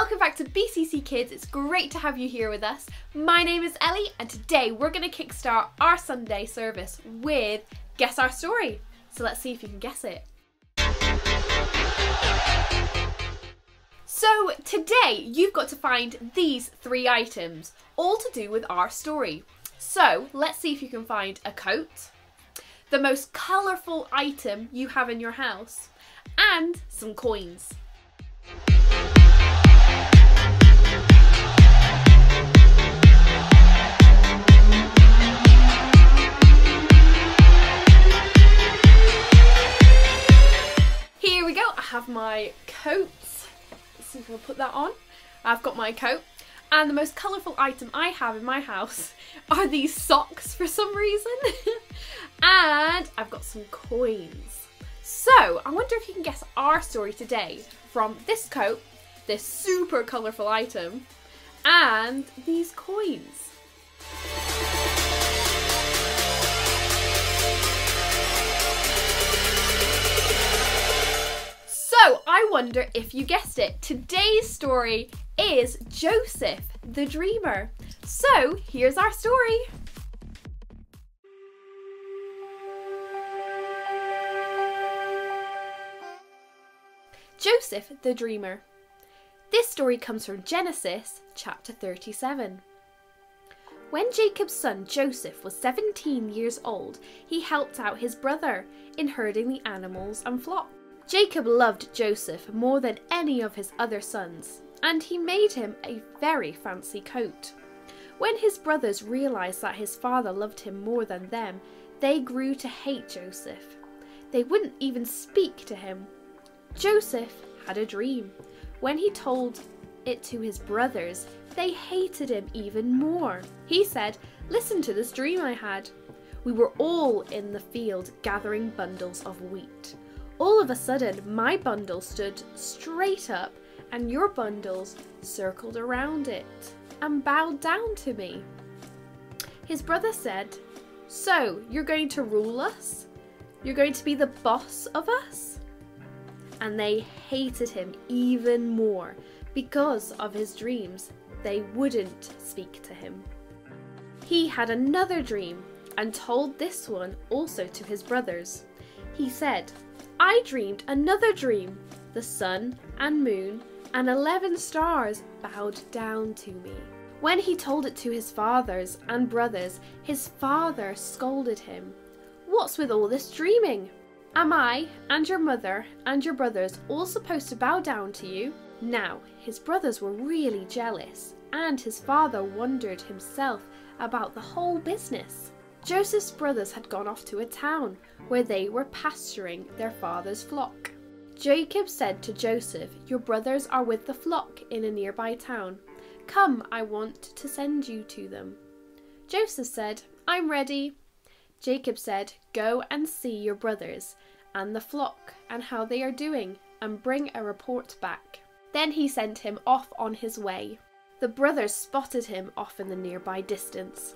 welcome back to BCC Kids. It's great to have you here with us. My name is Ellie, and today we're going to kickstart our Sunday service with Guess Our Story. So let's see if you can guess it. So today you've got to find these three items, all to do with our story. So let's see if you can find a coat, the most colourful item you have in your house, and some coins. We'll put that on. I've got my coat. And the most colourful item I have in my house are these socks for some reason. and I've got some coins. So, I wonder if you can guess our story today from this coat, this super colourful item, and these coins. So, I wonder if you guessed it. Today's story is Joseph the Dreamer. So, here's our story. Joseph the Dreamer. This story comes from Genesis chapter 37. When Jacob's son Joseph was 17 years old, he helped out his brother in herding the animals and flock. Jacob loved Joseph more than any of his other sons, and he made him a very fancy coat. When his brothers realized that his father loved him more than them, they grew to hate Joseph. They wouldn't even speak to him Joseph had a dream. When he told it to his brothers, they hated him even more. He said, Listen to this dream I had. We were all in the field gathering bundles of wheat. All of a sudden, my bundle stood straight up, and your bundles circled around it and bowed down to me. His brother said, So, you're going to rule us? You're going to be the boss of us? and they hated him even more because of his dreams. They wouldn't speak to him. He had another dream and told this one also to his brothers. He said, I dreamed another dream. The sun and moon and eleven stars bowed down to me. When he told it to his fathers and brothers, his father scolded him. What's with all this dreaming? Am I and your mother and your brothers all supposed to bow down to you? Now, his brothers were really jealous, and his father wondered himself about the whole business. Joseph's brothers had gone off to a town where they were pasturing their father's flock. Jacob said to Joseph, Your brothers are with the flock in a nearby town. Come, I want to send you to them. Joseph said, I'm ready. Jacob said, Go and see your brothers and the flock and how they are doing, and bring a report back. Then he sent him off on his way. The brothers spotted him off in the nearby distance.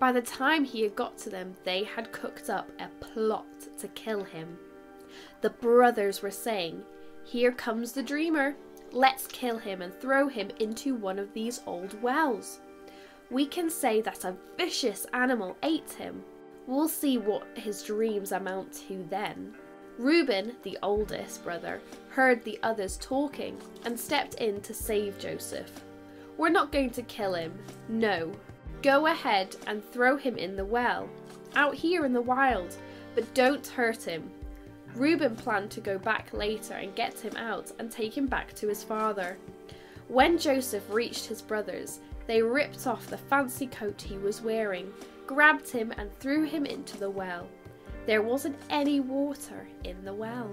By the time he had got to them, they had cooked up a plot to kill him. The brothers were saying, Here comes the dreamer. Let's kill him and throw him into one of these old wells. We can say that a vicious animal ate him We'll see what his dreams amount to then. Reuben, the oldest brother, heard the others talking and stepped in to save Joseph. We're not going to kill him, no. Go ahead and throw him in the well, out here in the wild, but don't hurt him. Reuben planned to go back later and get him out and take him back to his father. When Joseph reached his brothers, they ripped off the fancy coat he was wearing grabbed him and threw him into the well. There wasn't any water in the well.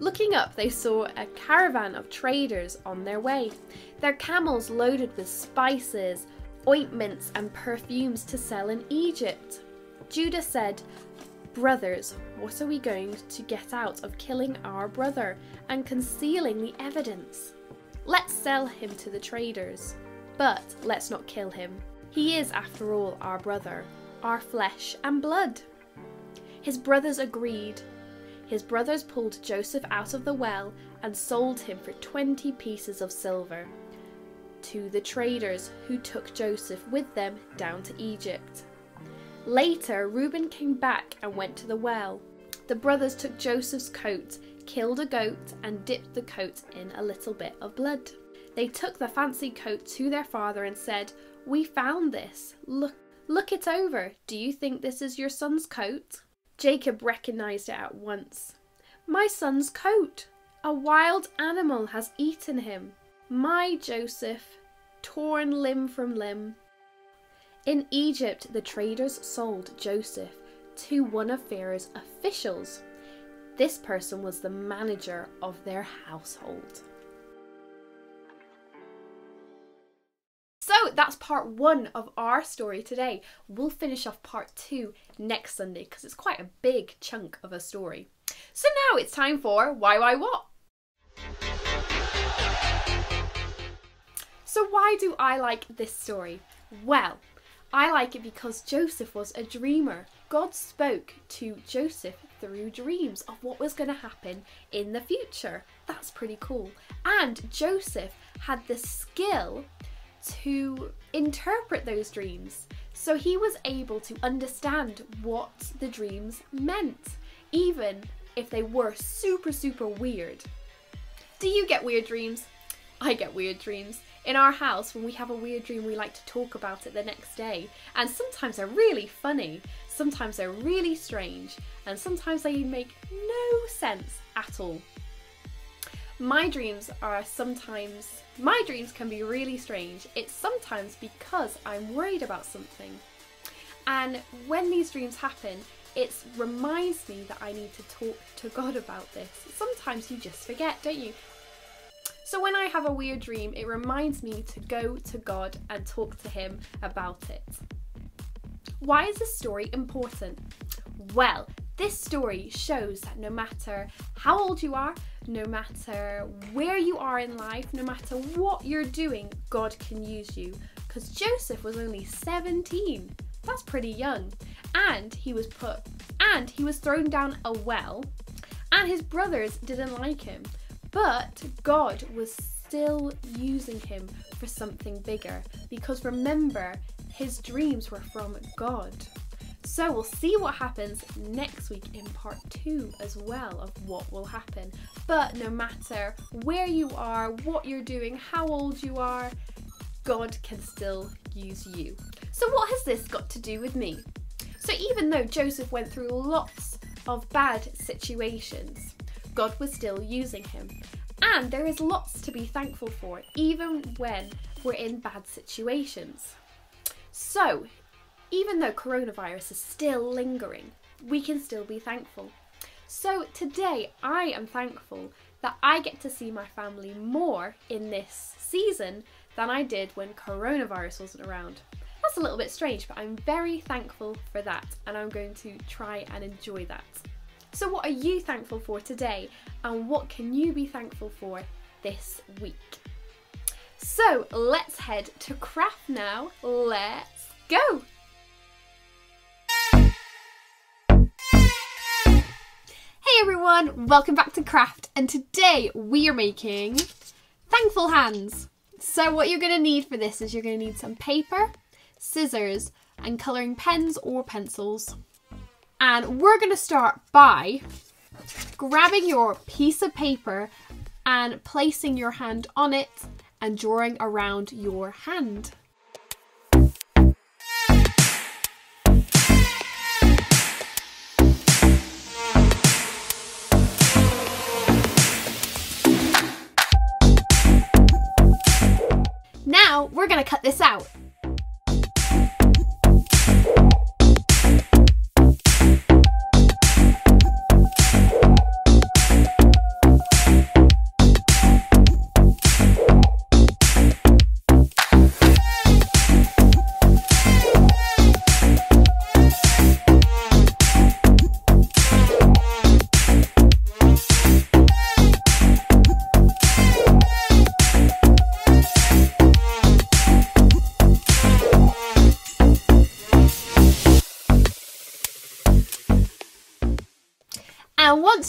Looking up, they saw a caravan of traders on their way, their camels loaded with spices, ointments, and perfumes to sell in Egypt. Judah said, Brothers, what are we going to get out of killing our brother and concealing the evidence? Let's sell him to the traders, but let's not kill him. He is, after all, our brother, our flesh and blood. His brothers agreed. his brothers pulled Joseph out of the well and sold him for 20 pieces of silver to the traders who took Joseph with them down to Egypt. Later, Reuben came back and went to the well. The brothers took Joseph's coat, killed a goat, and dipped the coat in a little bit of blood. They took the fancy coat to their father and said, We found this. Look, look it over. Do you think this is your son's coat? Jacob recognized it at once. My son's coat! A wild animal has eaten him. My Joseph, torn limb from limb. In Egypt, the traders sold Joseph to one of Pharaoh's officials. This person was the manager of their household. So that's part one of our story today. We'll finish off part two next Sunday because it's quite a big chunk of a story. So now it's time for Why Why What? So, why do I like this story? Well, I like it because Joseph was a dreamer. God spoke to Joseph through dreams of what was going to happen in the future. That's pretty cool. And Joseph had the skill to interpret those dreams. So he was able to understand what the dreams meant, even if they were super, super weird. Do you get weird dreams? I get weird dreams. In our house, when we have a weird dream, we like to talk about it the next day. And sometimes they're really funny, sometimes they're really strange, and sometimes they make no sense at all. My dreams are sometimes, my dreams can be really strange. It's sometimes because I'm worried about something. And when these dreams happen, it reminds me that I need to talk to God about this. Sometimes you just forget, don't you? So when I have a weird dream, it reminds me to go to God and talk to Him about it. Why is this story important? Well, this story shows that no matter how old you are, no matter where you are in life, no matter what you're doing, God can use you. Because Joseph was only 17. That's pretty young. And he was put and he was thrown down a well, and his brothers didn't like him. But God was still using him for something bigger because remember, his dreams were from God. So we'll see what happens next week in part two as well of what will happen. But no matter where you are, what you're doing, how old you are, God can still use you. So, what has this got to do with me? So, even though Joseph went through lots of bad situations, God was still using him. And there is lots to be thankful for, even when we're in bad situations. So, even though coronavirus is still lingering, we can still be thankful. So today I am thankful that I get to see my family more in this season than I did when coronavirus wasn't around. That's a little bit strange, but I'm very thankful for that and I'm going to try and enjoy that. So, what are you thankful for today and what can you be thankful for this week? So, let's head to craft now. Let's go! Hey everyone, welcome back to Craft, and today we are making thankful hands. So, what you're going to need for this is you're going to need some paper, scissors, and colouring pens or pencils. And we're going to start by grabbing your piece of paper and placing your hand on it and drawing around your hand. Now we're going to cut this out.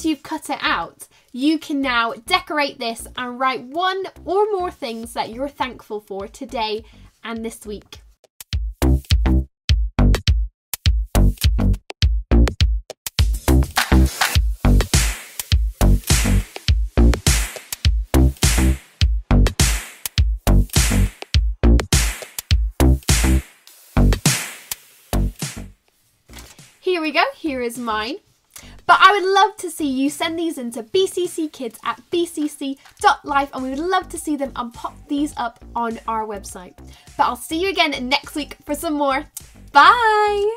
You've cut it out, you can now decorate this and write one or more things that you're thankful for today and this week. Here we go, here is mine. But I would love to see you send these into bcckids at bcc.life and we would love to see them and pop these up on our website. But I'll see you again next week for some more. Bye!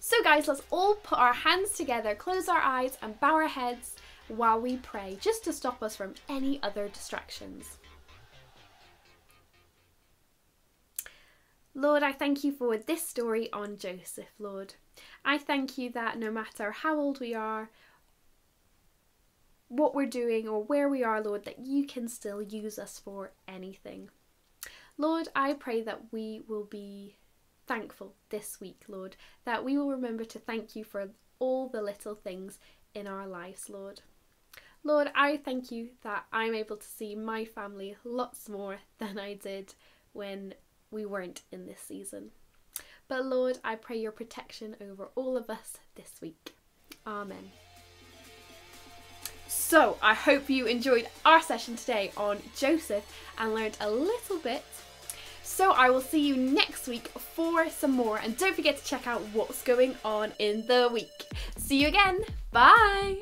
So guys, let's all put our hands together, close our eyes and bow our heads while we pray, just to stop us from any other distractions. Lord, I thank you for this story on Joseph, Lord. I thank you that no matter how old we are, what we're doing, or where we are, Lord, that you can still use us for anything. Lord, I pray that we will be thankful this week, Lord, that we will remember to thank you for all the little things in our lives, Lord. Lord, I thank you that I'm able to see my family lots more than I did when we weren't in this season. But Lord, I pray your protection over all of us this week. Amen. So, I hope you enjoyed our session today on Joseph and learned a little bit. So, I will see you next week for some more, and don't forget to check out what's going on in the week. See you again. Bye.